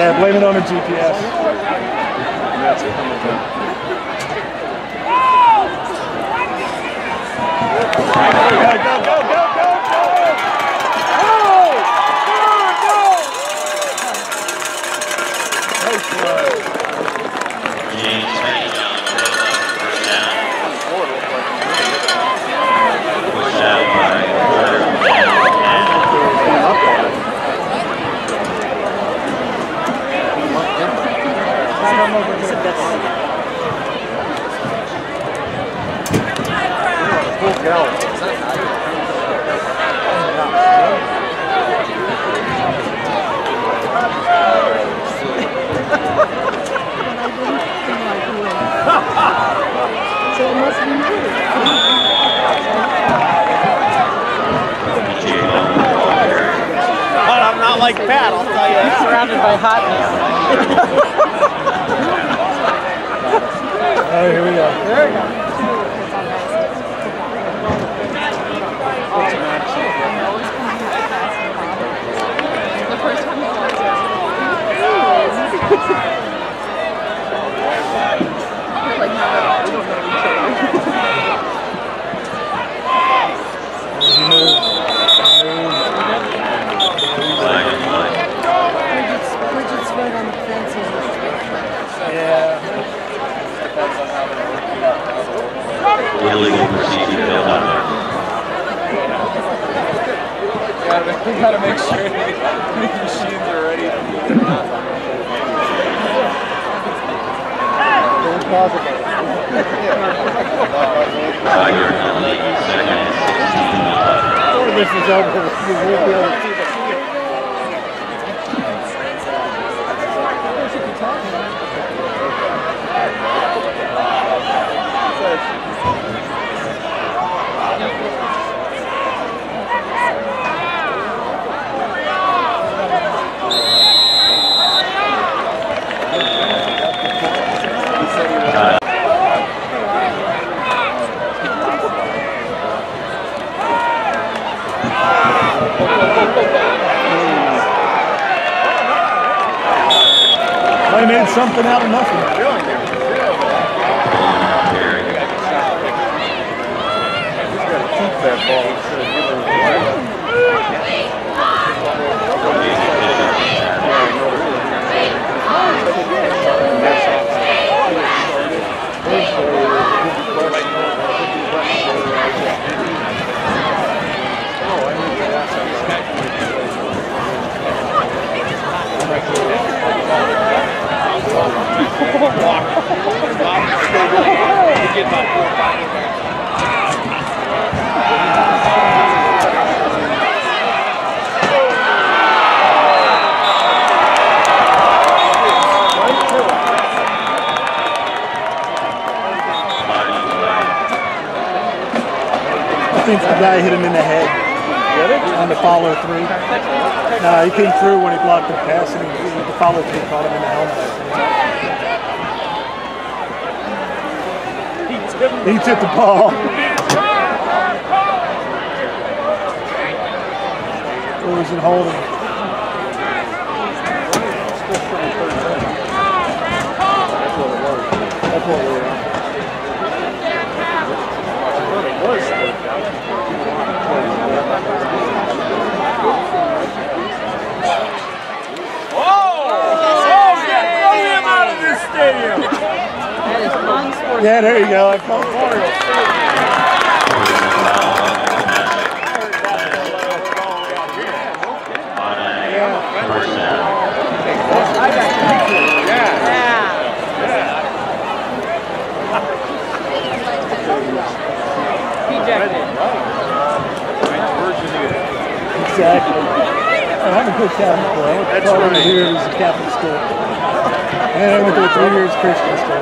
Yeah, blame it on her GPS. Go, go, go, go! think that's... Cool girl. so it must be me. But I'm not like Pat, I'll tell you. That. He's surrounded by hotness. Oh, here we go. There we go. like, not at all. We don't know each other. Illegal procedure bill. We gotta make sure the machines are ready. Tiger, second, this is over, will be able to something out of nothing. Really? Carry. He's got to keep that ball instead of giving it away. I think the guy hit him in the head on the follow through. No, he came through when he blocked the pass and he, the follow through caught him in the helmet. He took the ball. Or was it holding? That's what it was. That's what we were. I thought it was third down. That is unsportsmanlike. Yeah, there you go. I felt for you. Yeah. Exactly. I haven't coached Catholic. I went to That's right. here. It was a Catholic school. And I went to a three years Christian school.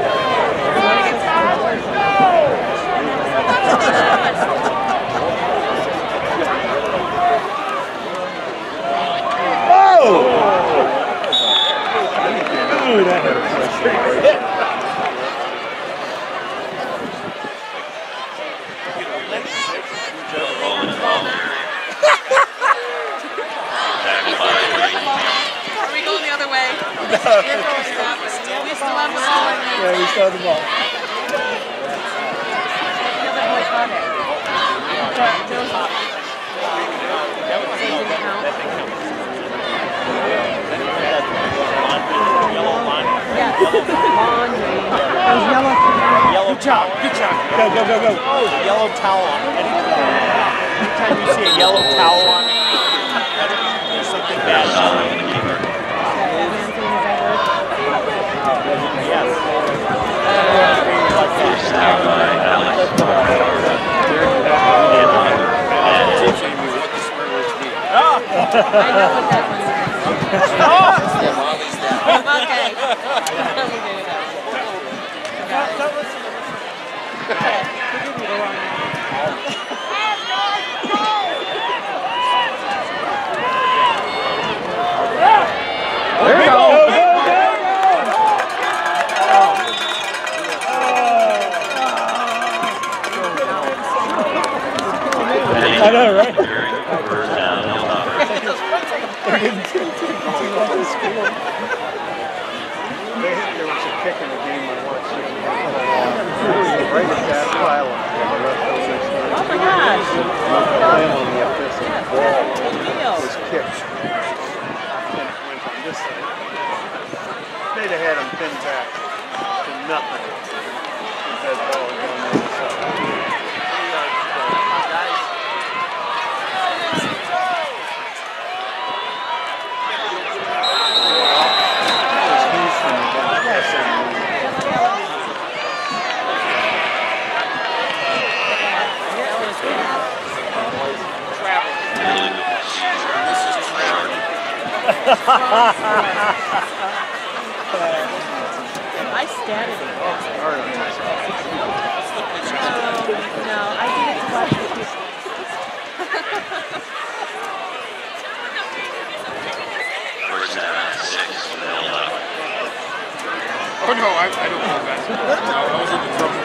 Oh no, I, I don't know basketball. I was in the trouble.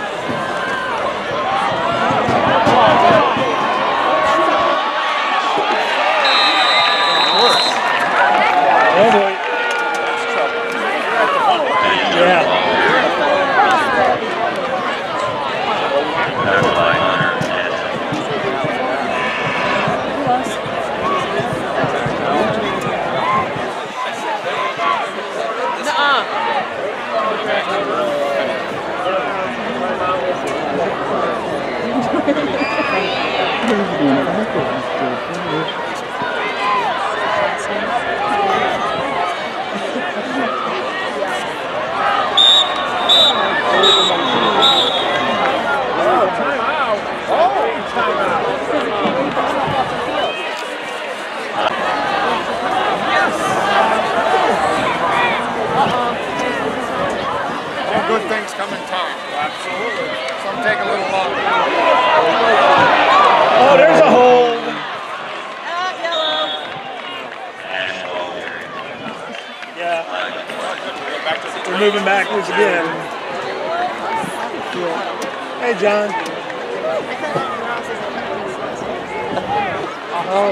good things come in time. Absolutely. Some take a little longer. Oh, there's a hold. Ah, yellow. And ball carried. Yeah. We're moving backwards again. Hey, John. Oh,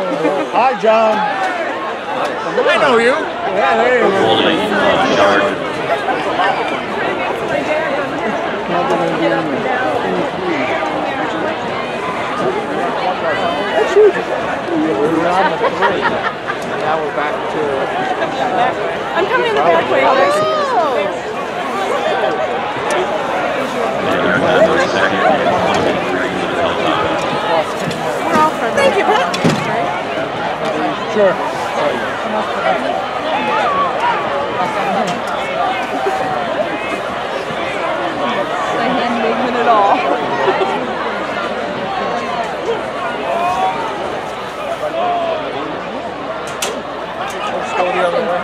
hi, John. I know you. Yeah, there you go. That's huge. We're on the three. Now we're back to. I'm coming in the back way. Oh. And our number second and 23 for the Hilltoppers. We're Thank you, Pat. Sure. My hand movement at all. Let's go the other way.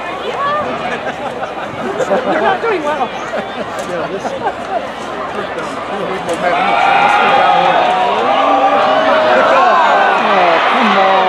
You're not doing well. Yeah, this. Oh, come on.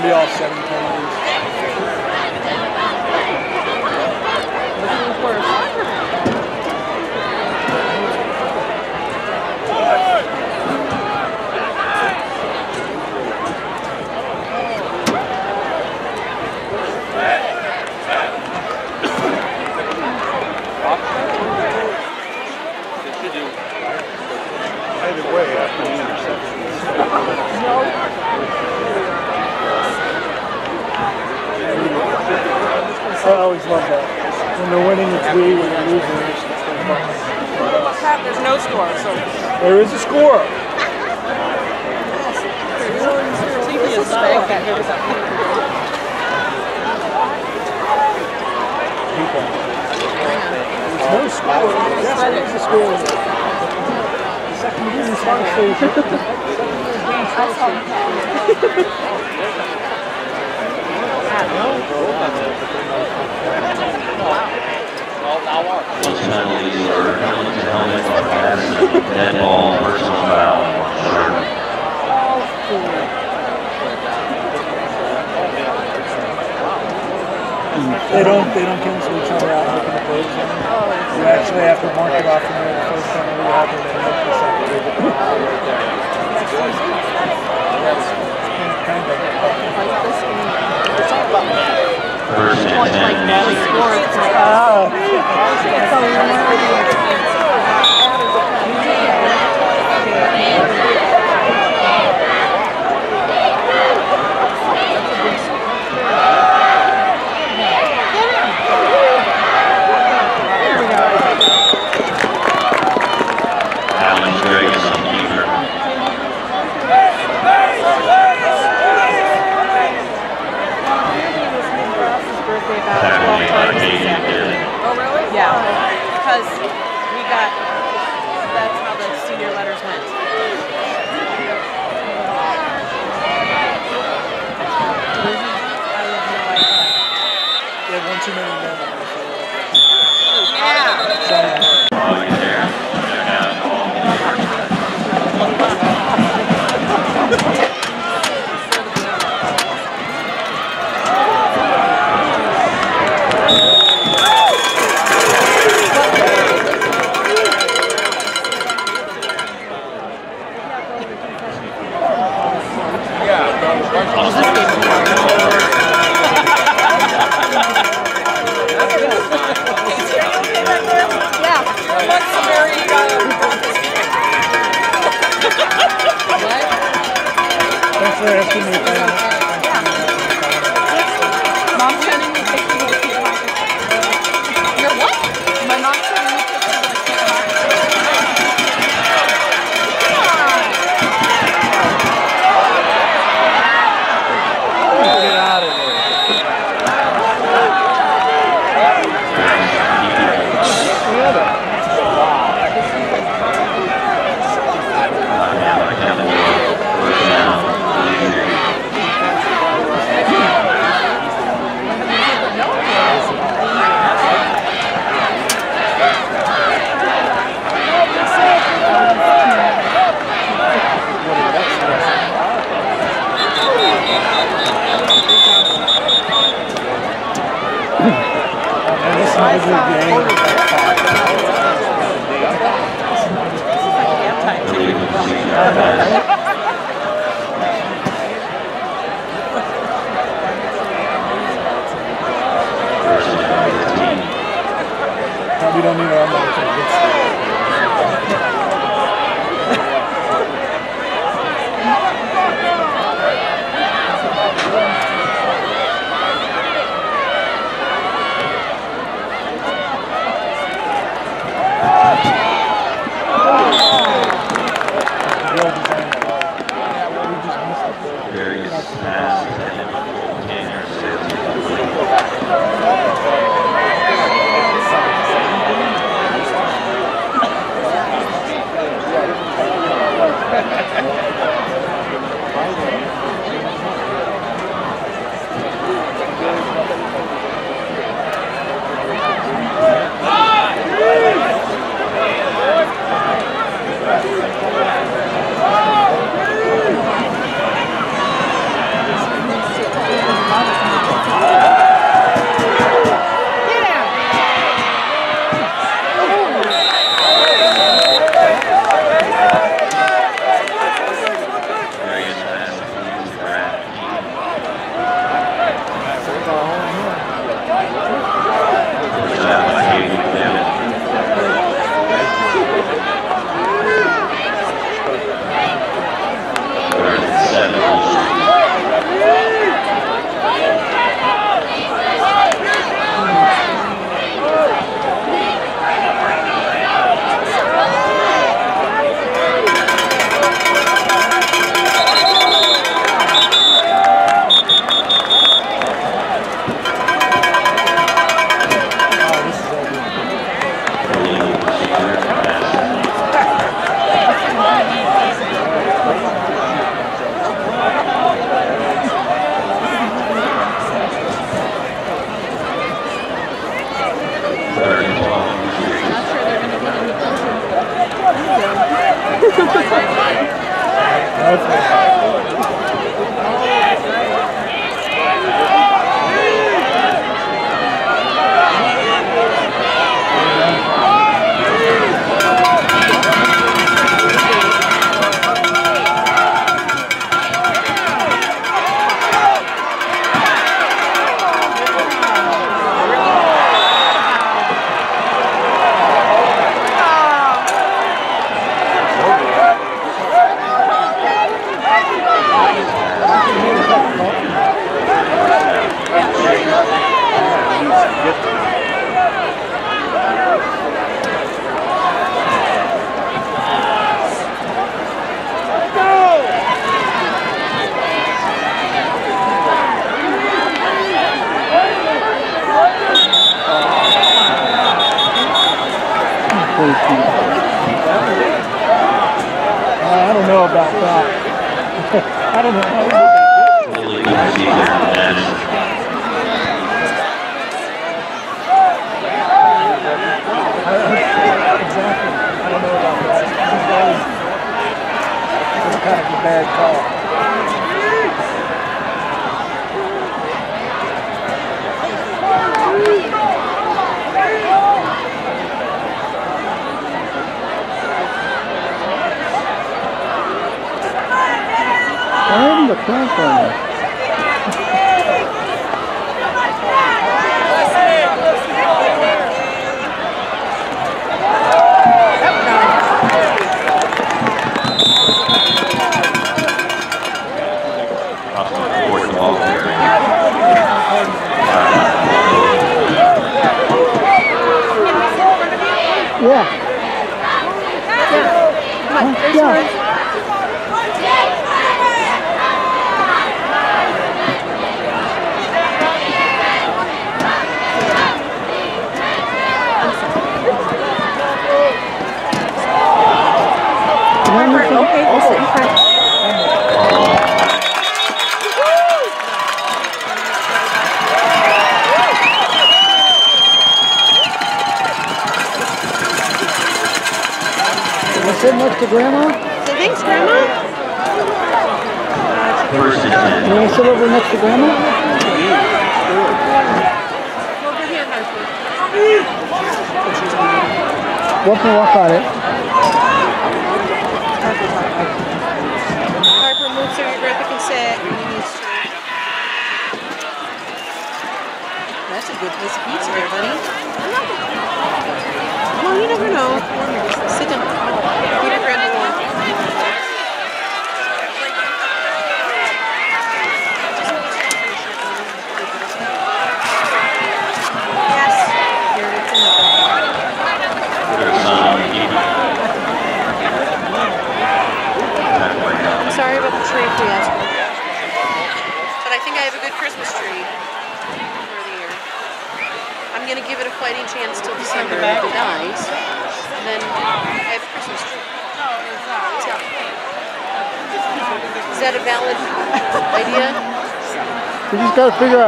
Going to be all seven penalties. Either way, after the interception. I always love that. When they're winning, it's we. When they're losing, it's Pat, there's no score, so There is a score. TV. There's no score. Yes, there is a score. The second division smart station. Those. They don't. They don't cancel each other out making the plays. You actually have to mark it off from there. The first penalty you have, and make the second. Kind. First and ten,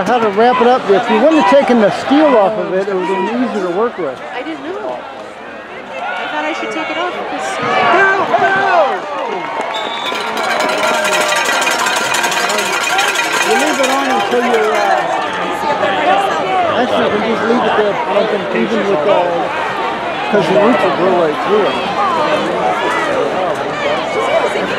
out how to wrap it up. If you wouldn't have taken the steel off of it, it would have been easier to work with. I didn't know. I thought I should take it off because You leave it on until you, uh, actually, we just leave it there, don't even with, uh, because the roots will grow right through it.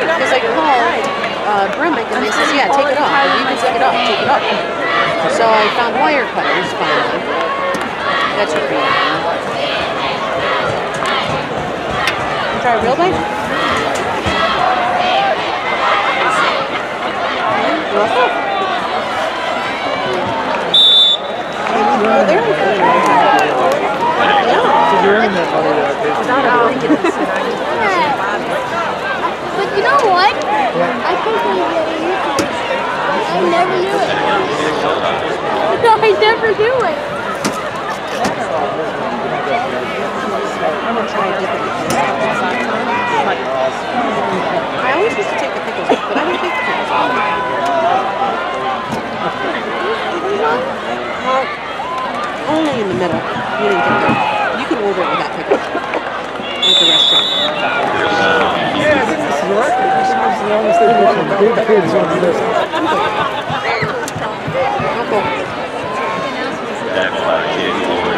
because I called uh, Bremick and they says, yeah, take it off. You can take it off, take it off. So I found wire cutters finally. That's your green. Try a real bite? Oh, we. Yeah. But you know what? I can't believe that you I never knew it. No, I never knew it. I'm always used to take the pickles but I don't take the pickles only in the middle. You can order it without pickles. At the restaurant. There's son, keep. Yeah, this is right. This is the honest thing. There's some big kids on this. Okay. That will have a kid over.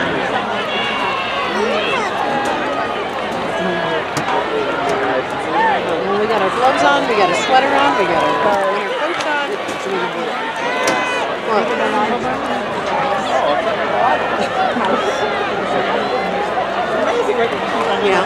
We got our gloves on, we got a sweater on, we got our winter coats on. What? Yeah.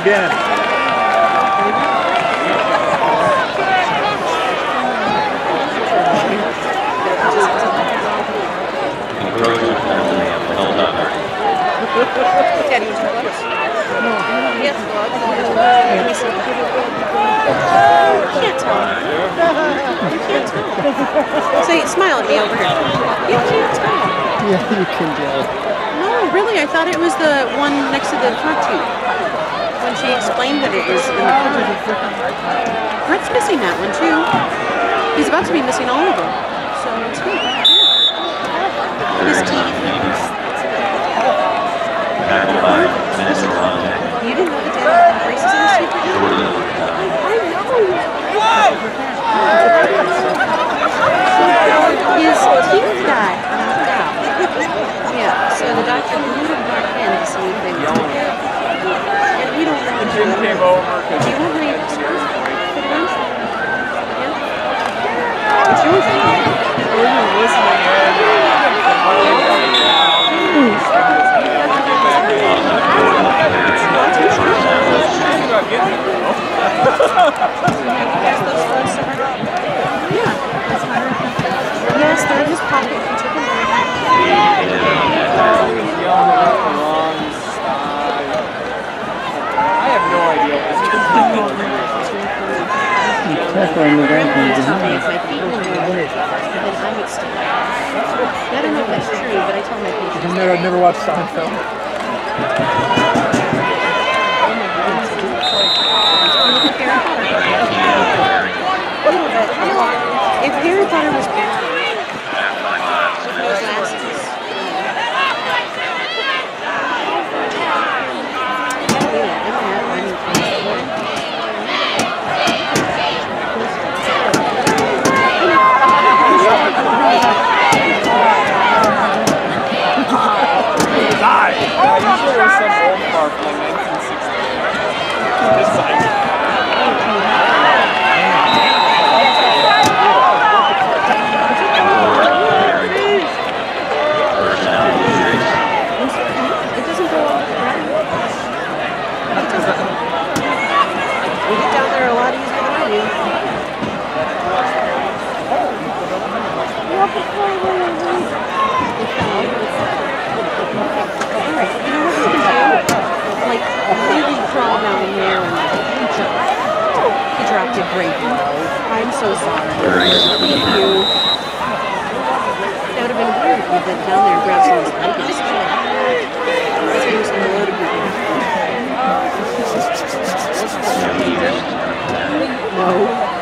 Again. Encroachment penalty of held under. Daddy, was your gloves? No. He has gloves. Let. You can't tell. You can't tell. Say, smile at me over here. You can't tell. Yeah, you can tell. No, really, I thought it was the one next to the front tooth. When she explained that it was in the front. Brett's missing that one too. He's about to be missing all of them. So it's good. His teeth. You didn't know Daddy had braces in his teeth the got. Yeah, so the doctor them back in to see if they were okay. And we don't know. Jim came over Do because you want any screws for the rest? Yeah? It's yours, isn't we were listening in. and Marley coming down. Positive quarterback clearance. First down, Think about getting it, bro. Yes, those screws are- Yeah. They're in pocket. He took them extended. I don't know if that's true, but I tell my patients. I've never, I've never watched Seinfeld. If Harry Potter was this side. I'm so sorry. Thank you. That would have been weird if you went down there and grabbed some of and just. No.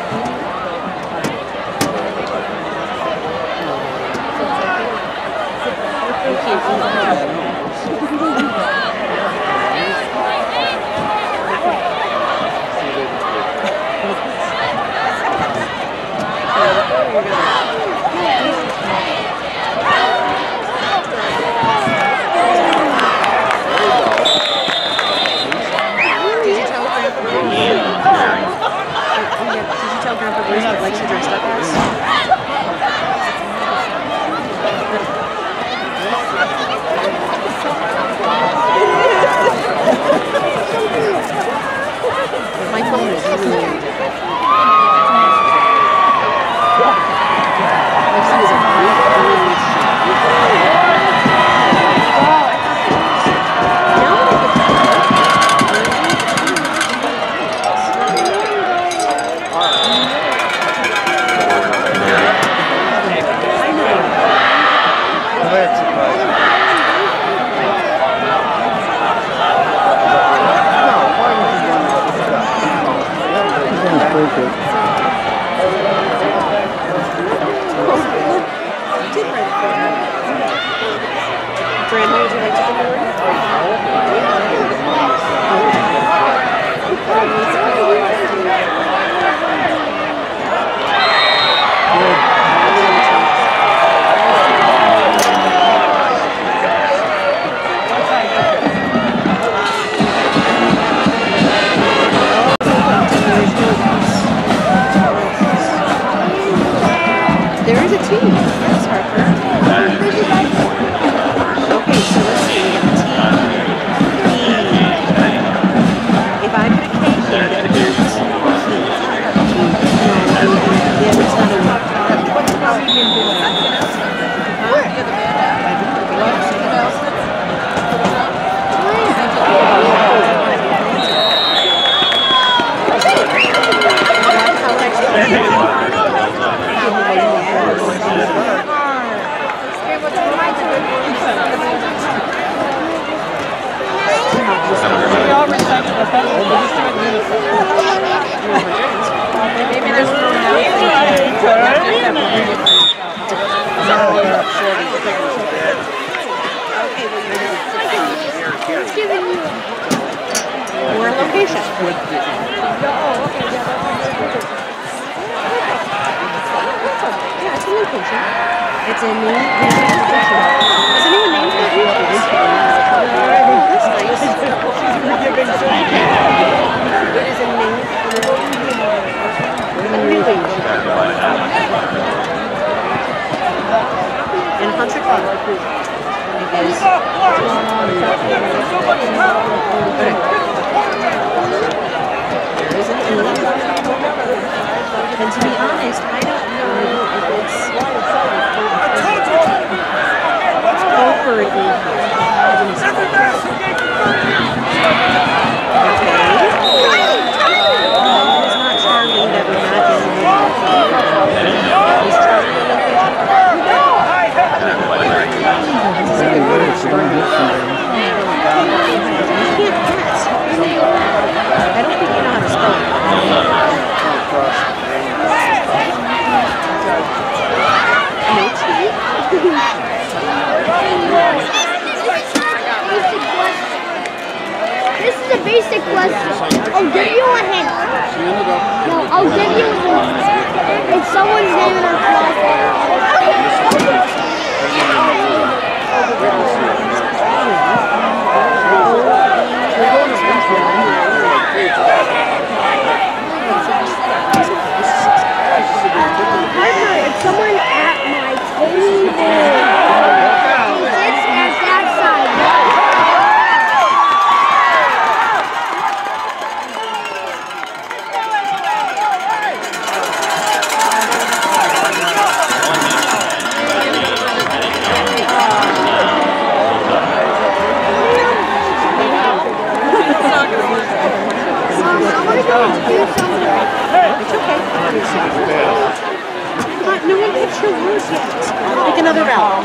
least question. I'll give you a hint. No, I'll give you a hint. It's someone's name in our closet. Harper, it's someone at my table. God, no one picked your words yet. Make another vowel.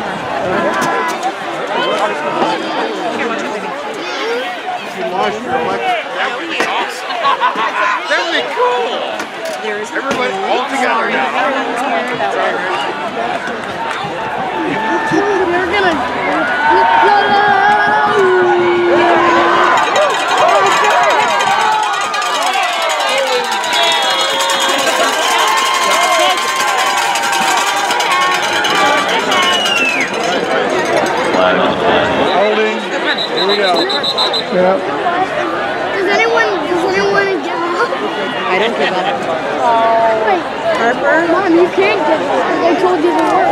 You lost your election. That would be awesome. that would be cool. There's Everybody, all together now. Everyone's here about it. Yeah. Does anyone, does anyone give up? I don't give up. Wait, Harper, Mom, you can't give up. I told you to work.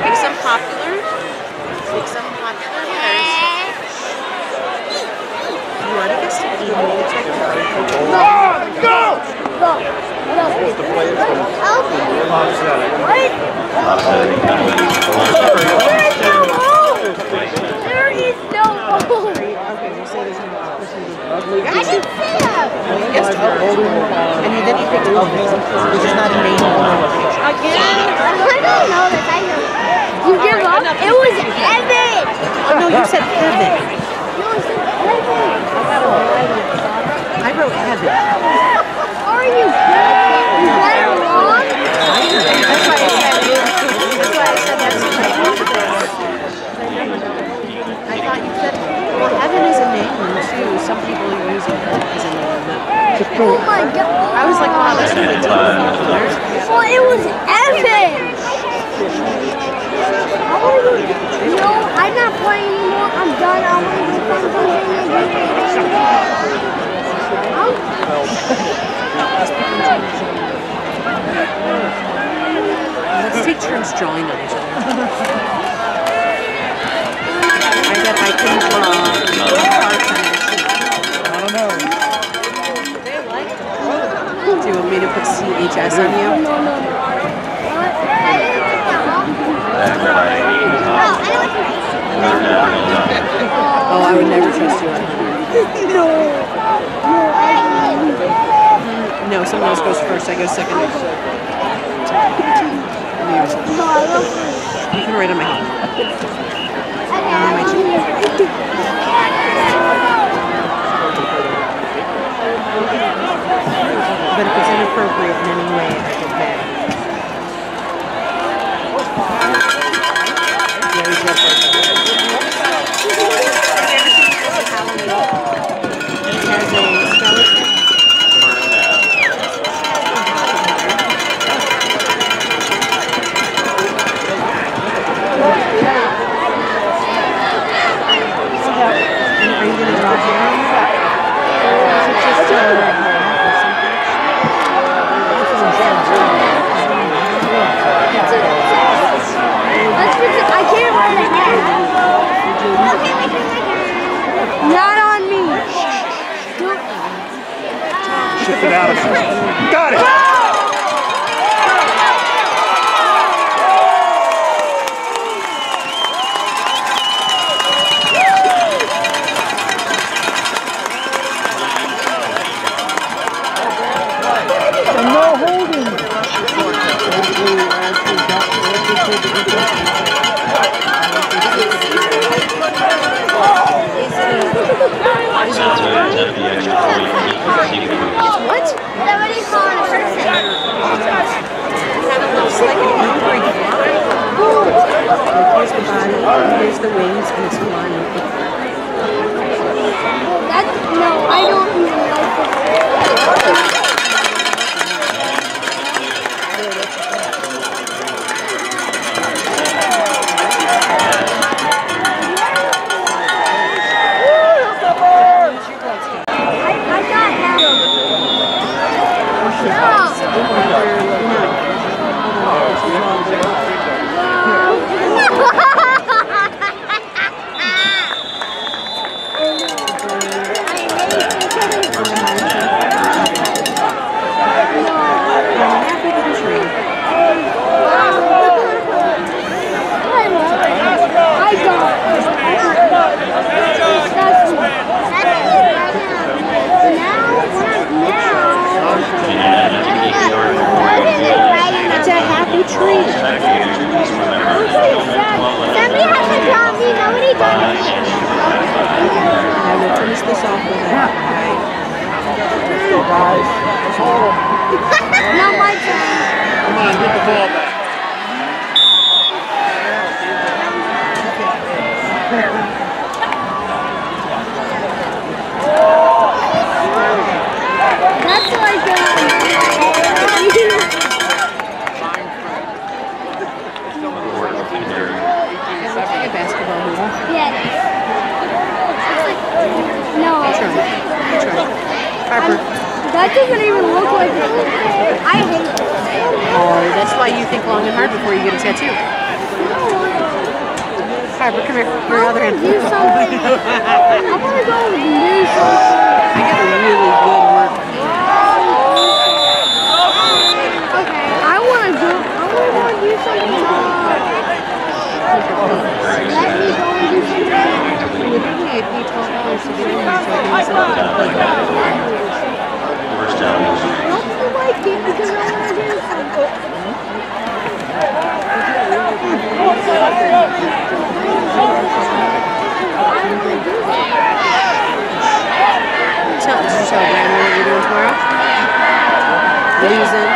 pick some popular. Pick some popular letters. You already guessed it. Email the check card. Go! Go! Go! Okay. What? Offset, he kind of went I didn't see that! You guessed Harper. And you then you picked Elvis, which is not a name or a. I don't know this. I know. You give up? It was Evan! Oh, no, you said Heaven. No, it said Evan! I wrote Heaven. Are you kidding? Got it wrong? That's why I said, that's why I said that's right. I thought you said, well, Heaven is a name too. Some people are using it as a name. Oh my god. I was like, wow, that's really. There's Well, it was Evan! No, I'm not playing anymore. I'm done. I want to find something and do it. Let's take turns drawing on each other. I I on your uh, sheet. I don't know. Do you want me to put CHS on you? No, no, no. Oh, I would never trust you. No. Someone else goes first. I go second. You No, I love can write on my hand. But if it's inappropriate in any way, I get bad. Got it. no holding. Going to what? Somebody's calling a person. Of looks. Here's the body, here's the wings, and it's flying. That's, no, I don't even like Somebody has to me. Nobody me. Finish this off with a. Guys. Not my turn. Come on, get the ball back. reason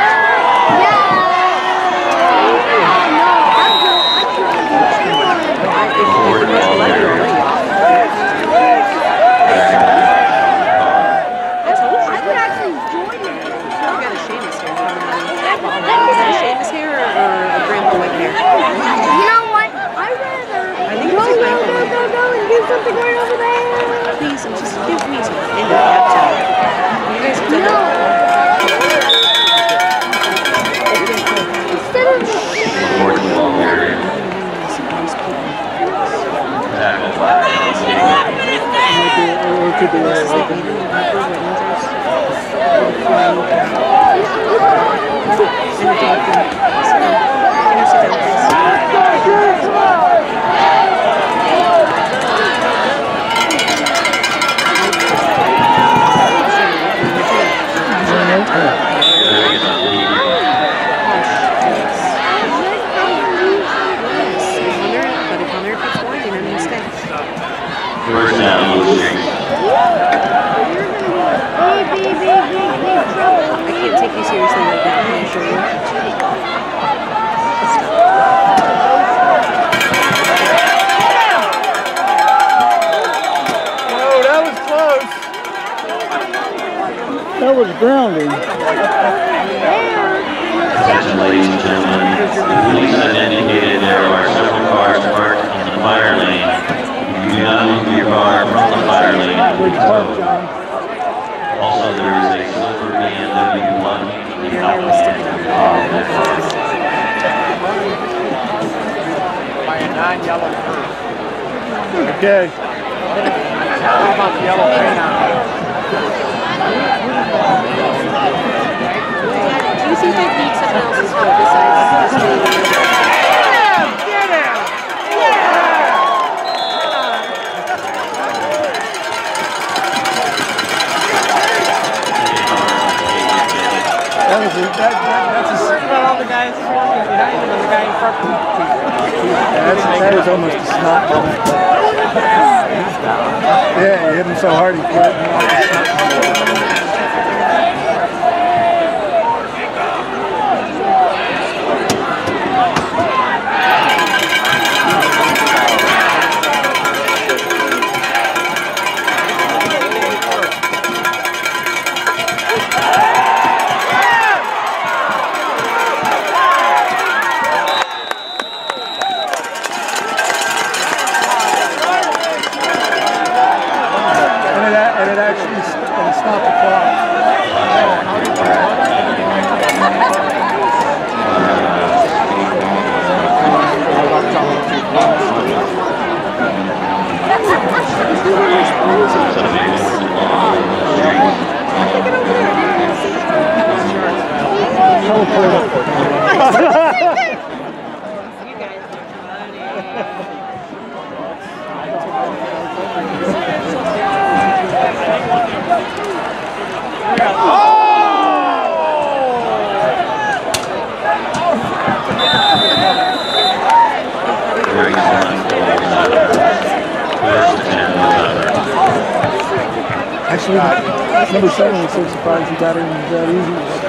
number seven was so surprised he got in that easy. Like,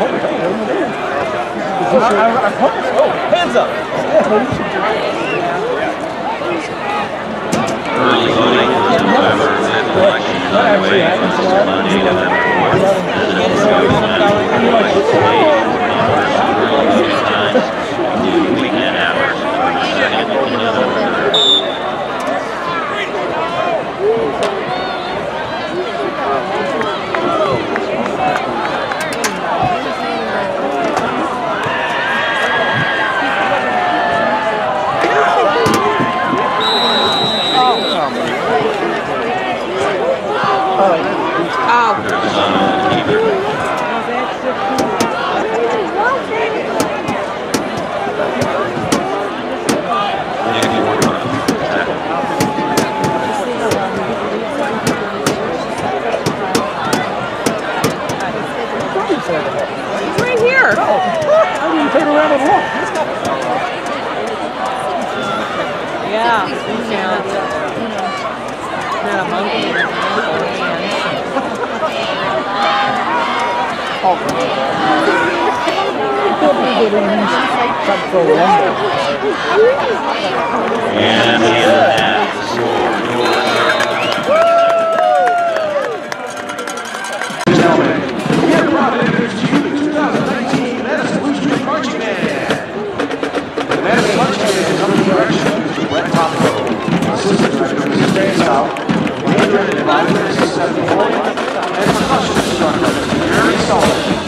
what I this Oh, hands up. Early voting November 5th election is underway. Monday, November 4th. Visitors go to the stage for early voting times to weekend hours from the 2nd to November 3rd. Some keeper. Nick Warren, tackle. Right here. How do you turn around and look? Yeah. Yeah. Not a monkey. Try to throw one there. And the the score, you the 2019 Madison Marching Band. The Madison Marching Band is under the Mr. Assistant Director Major and Advisor Mrs. Stephanie Floyd, and Percussion Instructor Mr. Sullivan.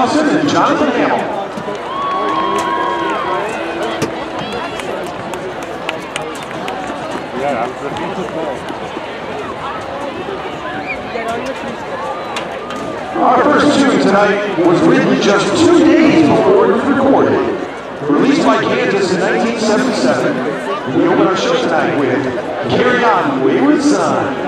Lawson and Jonathan Hamill. Our first tune tonight was written just two days before it was recorded. Released by Kansas in 1977, we open our show tonight with Carry On Wayward Son.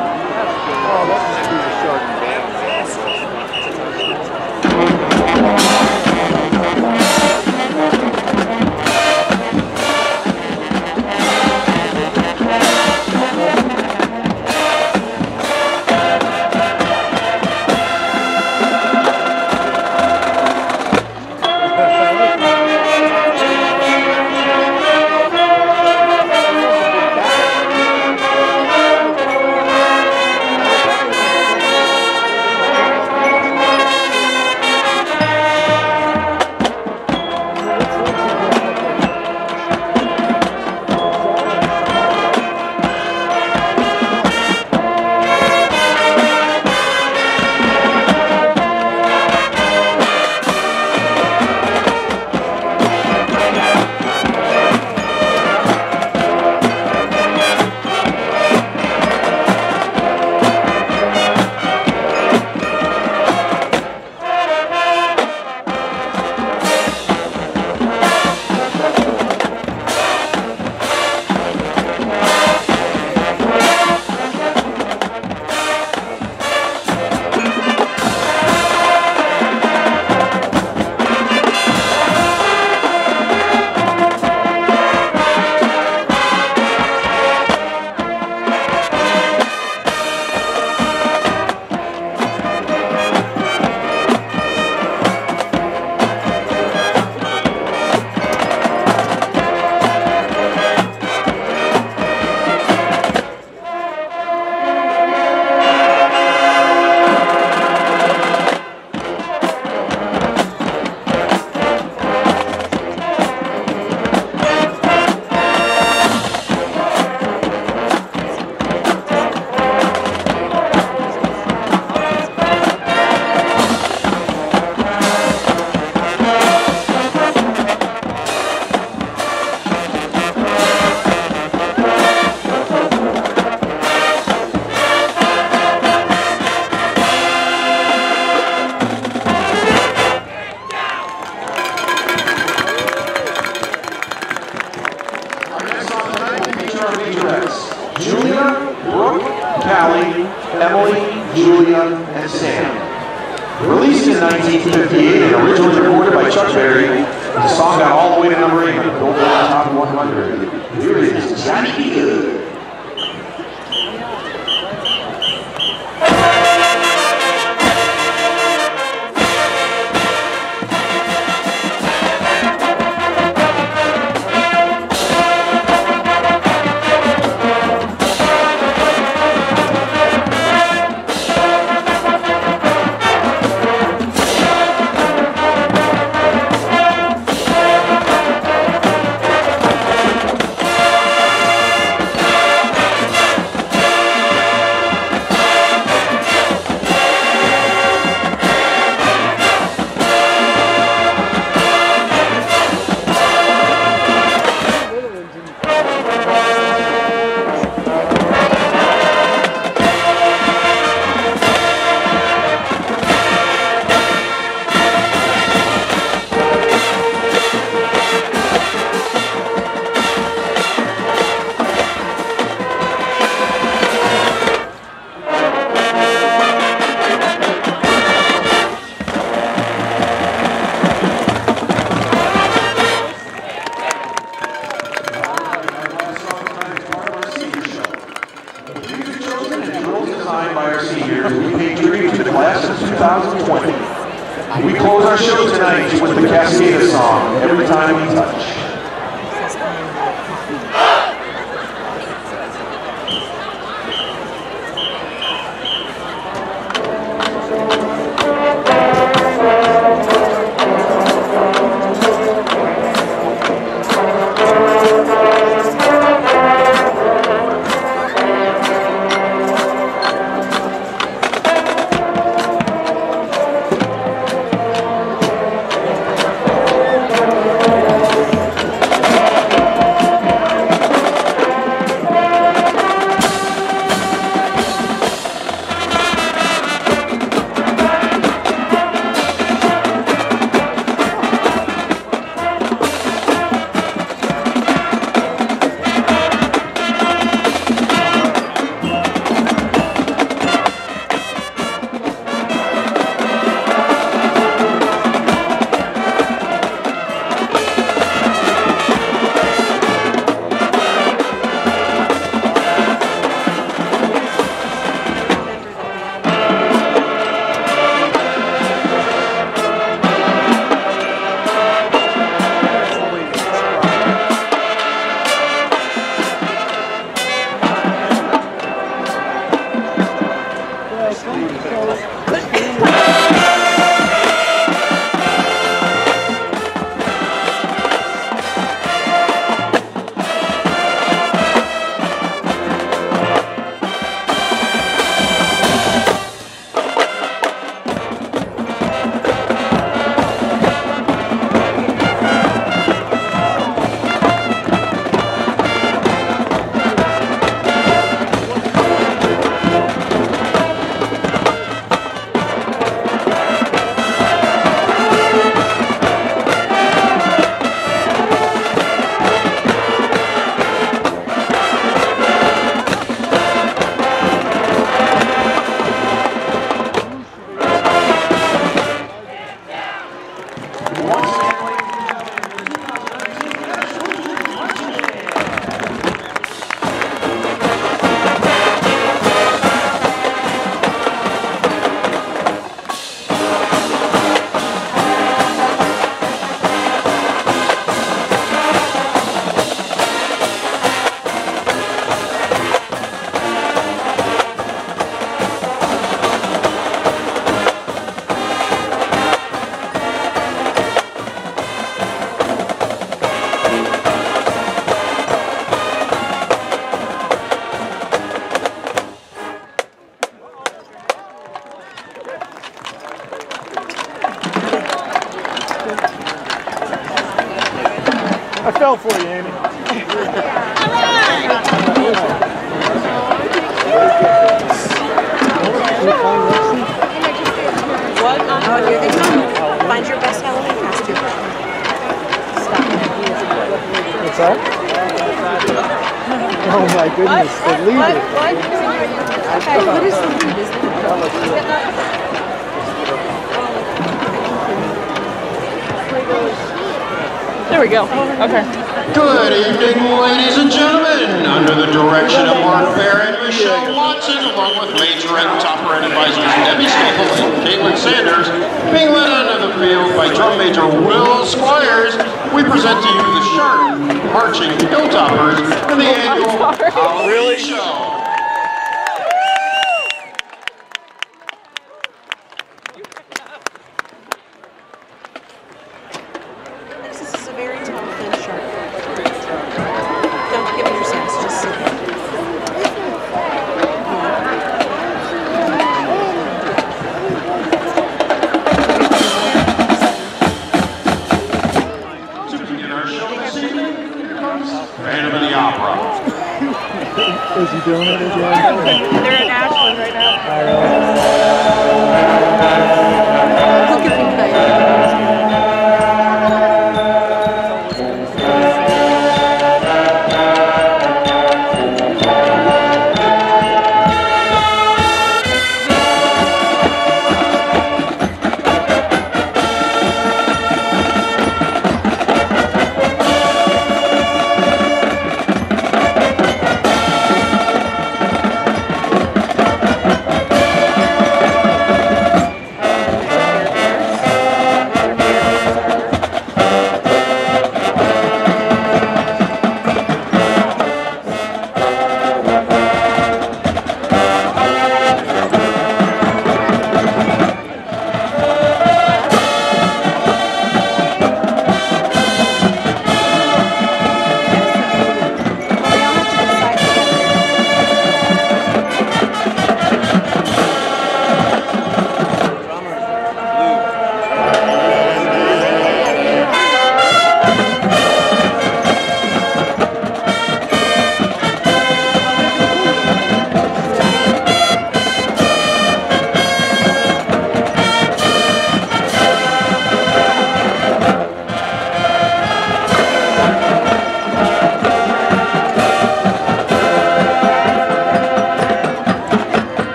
I fell for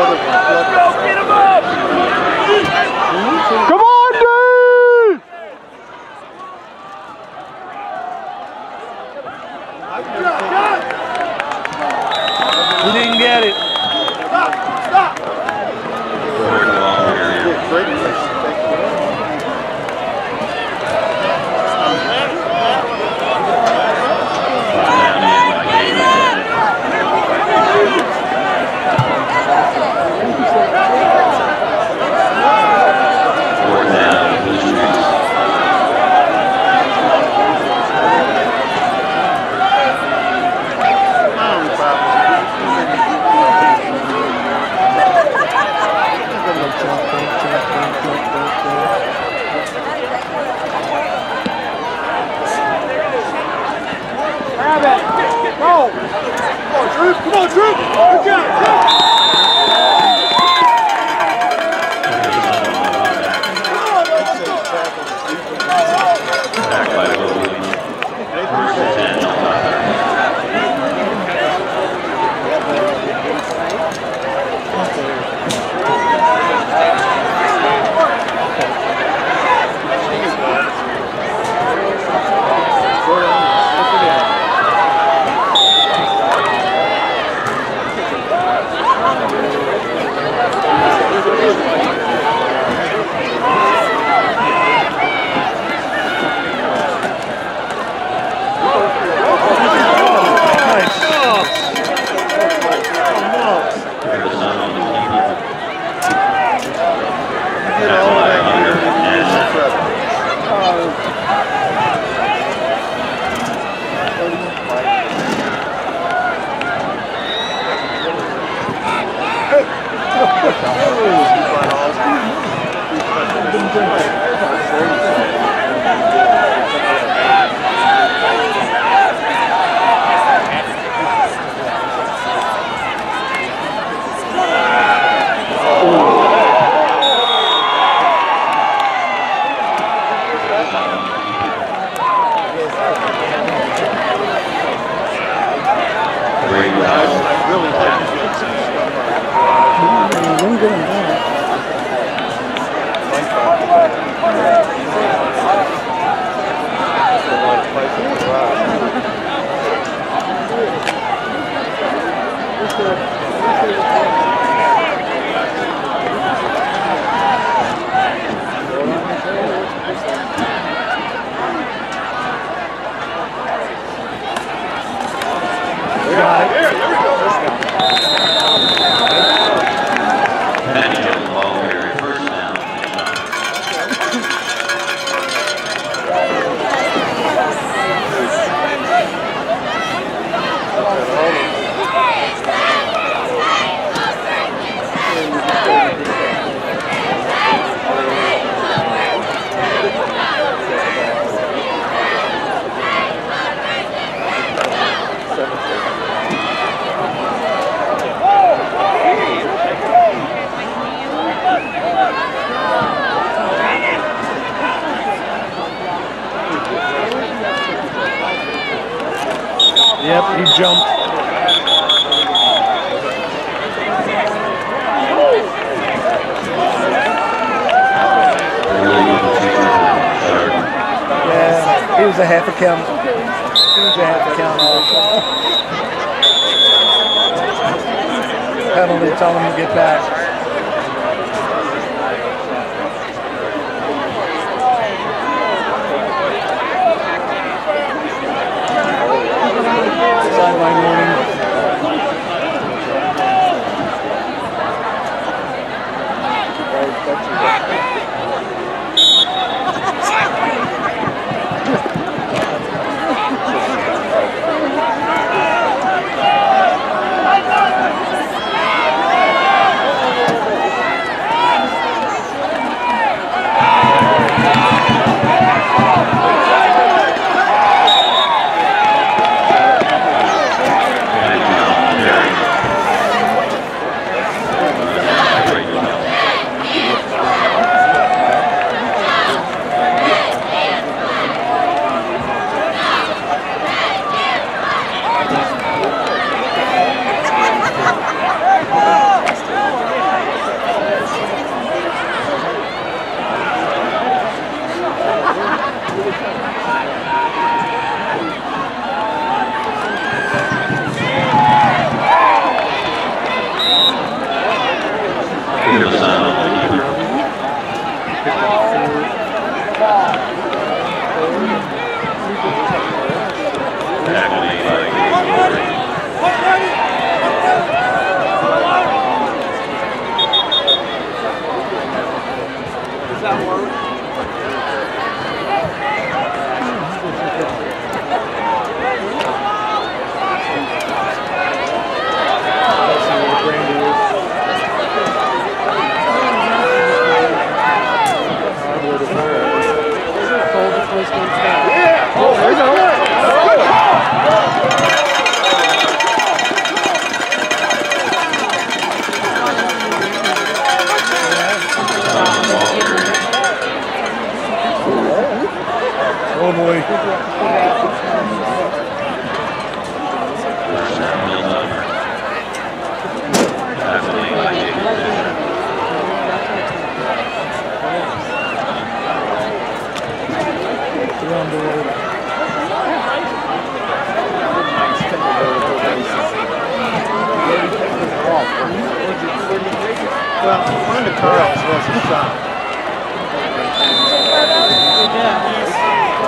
other one. Yep, he jumped. Yeah, he was a half a count. He was a half a count. Penalty, tell him to get back. Billy. Well, one of the car wasn't shot.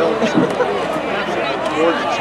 building. Gorgeous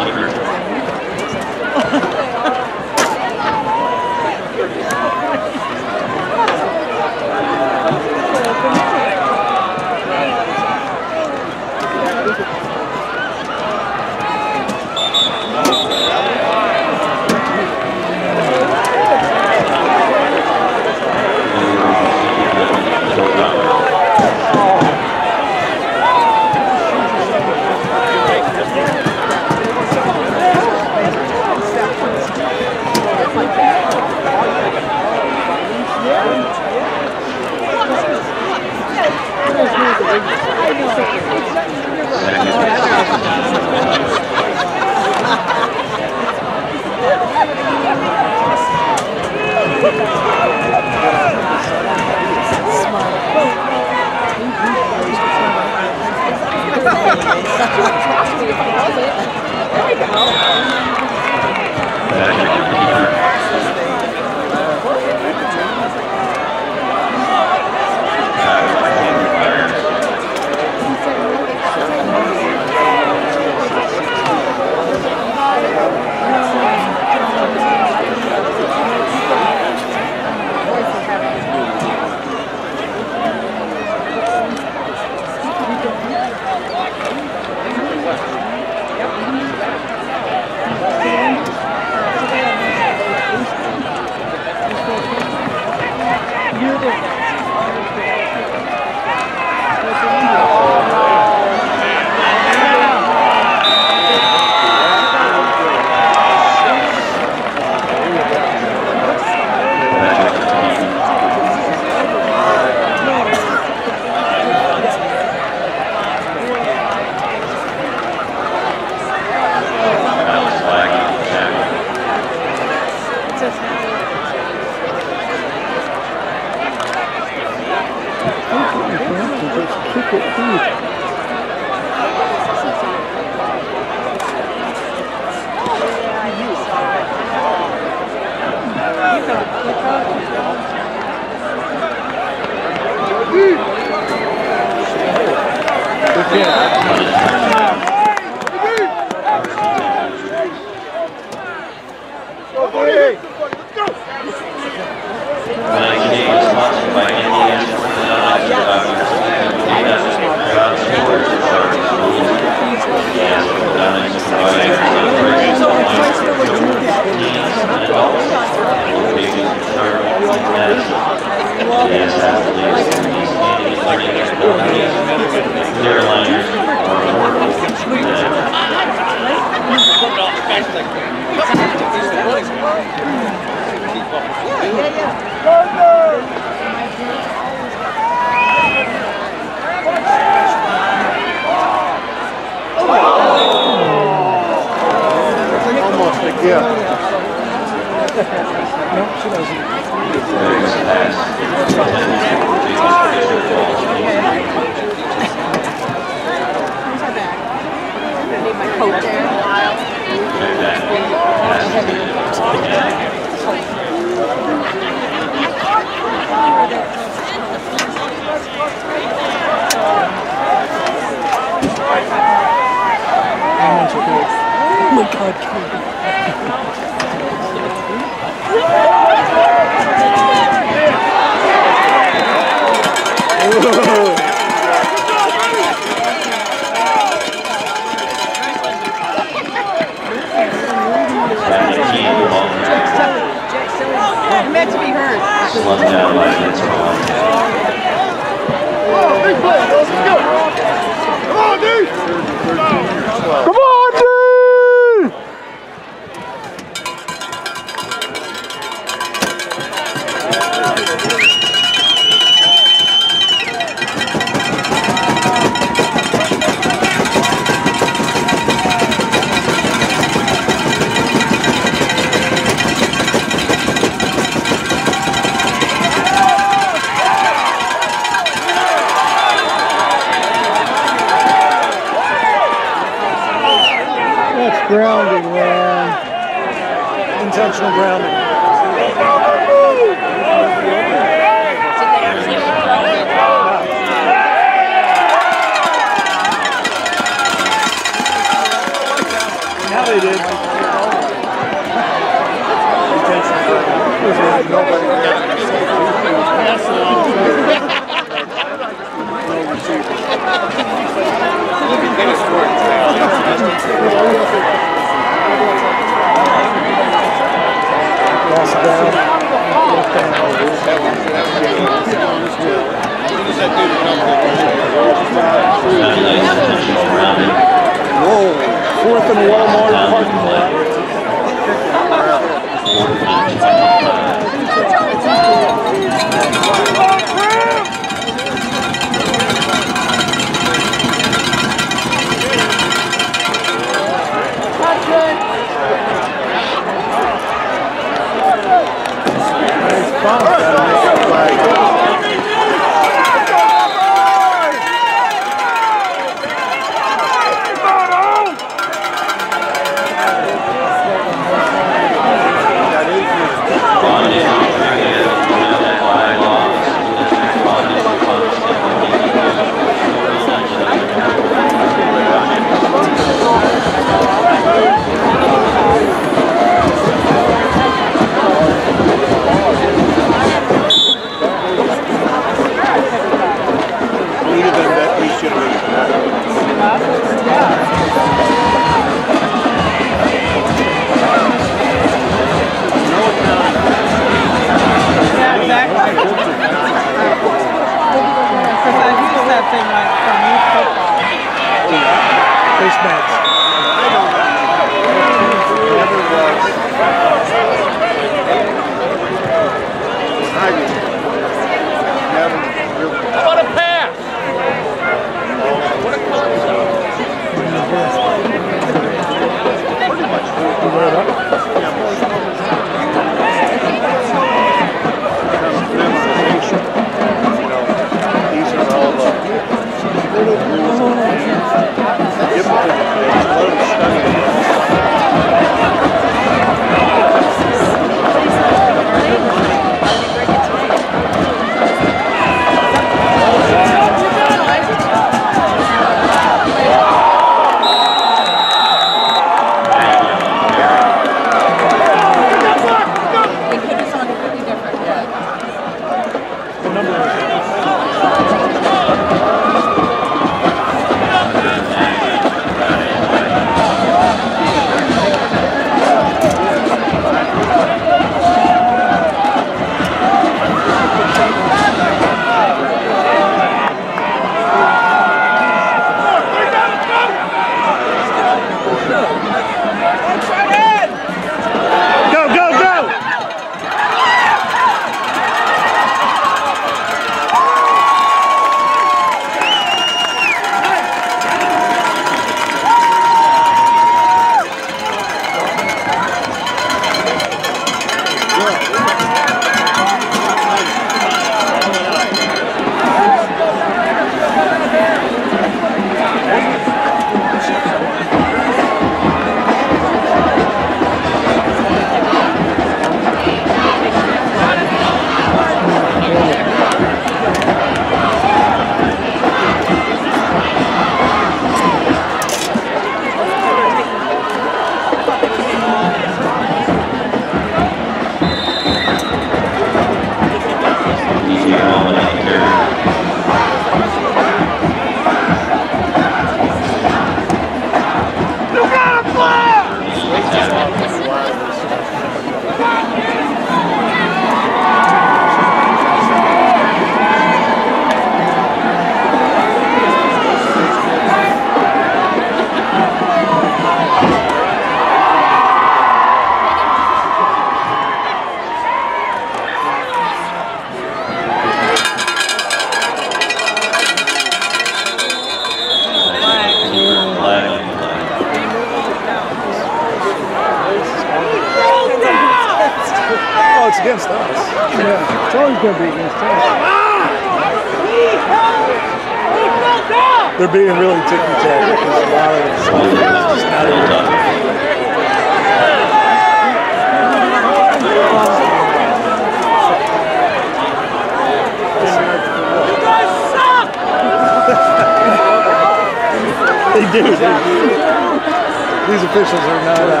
officials are not. Uh,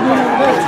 Tackle